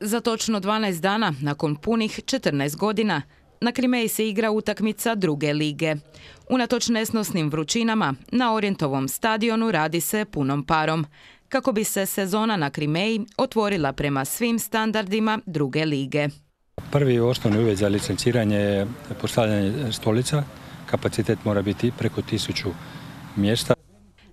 Za točno 12 dana, nakon punih 14 godina, na Krimeji se igra utakmica druge lige. Unatoč nesnosnim vrućinama, na Orijentovom stadionu radi se punom parom, kako bi se sezona na Krimeji otvorila prema svim standardima druge lige. Prvi osnovni uvjet za licenciranje je postavljanje stolica. Kapacitet mora biti preko tisuću mjesta.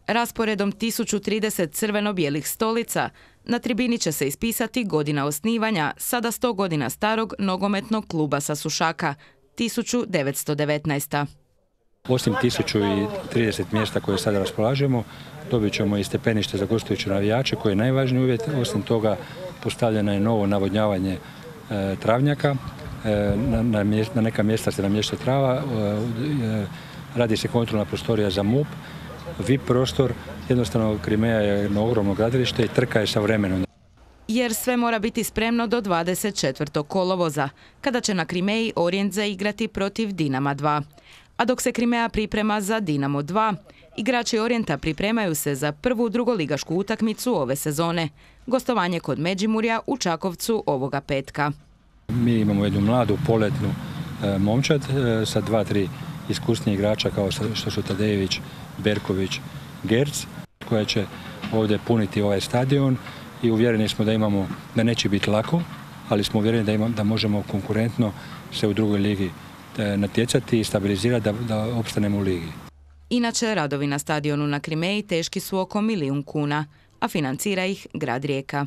Rasporedom 1030 crveno-bijelih stolica na tribini će se ispisati godina osnivanja sada 100 godina starog nogometnog kluba sa Sušaka 1919. Osim 1030 mjesta koje sada raspolažemo, dobit ćemo i stepenište za gostujuće navijače koji je najvažniji uvjet. Osim toga postavljeno je novo navodnjavanje e, travnjaka. E, na, neka mjesta se namješta trava. E, radi se kontrolna prostorija za MUP VIP prostor, jednostavno Krimeja je jedno ogromno gradilište i trka je sa vremenom. Jer sve mora biti spremno do 24. kolovoza, kada će na Krimeji Orijent zaigrati protiv Dinama 2. A dok se Krimeja priprema za Dinamo 2, igrači Orijenta pripremaju se za prvu drugoligašku utakmicu ove sezone, gostovanje kod Međimurja u Čakovcu ovoga petka. Mi imamo jednu mladu poletnu e, momčad e, sa dva, tri iskusnije igrača kao što su Tadejević, Berković, Gerc koja će ovdje puniti ovaj stadion i uvjereni smo da imamo, da neće biti lako, ali smo uvjereni da, imamo, da možemo konkurentno se u drugoj ligi e, natjecati i stabilizirati da, da opstanemo u ligi. Inače, radovi na stadionu na Krimeji teški su oko milijun kuna, a financira ih grad Rijeka.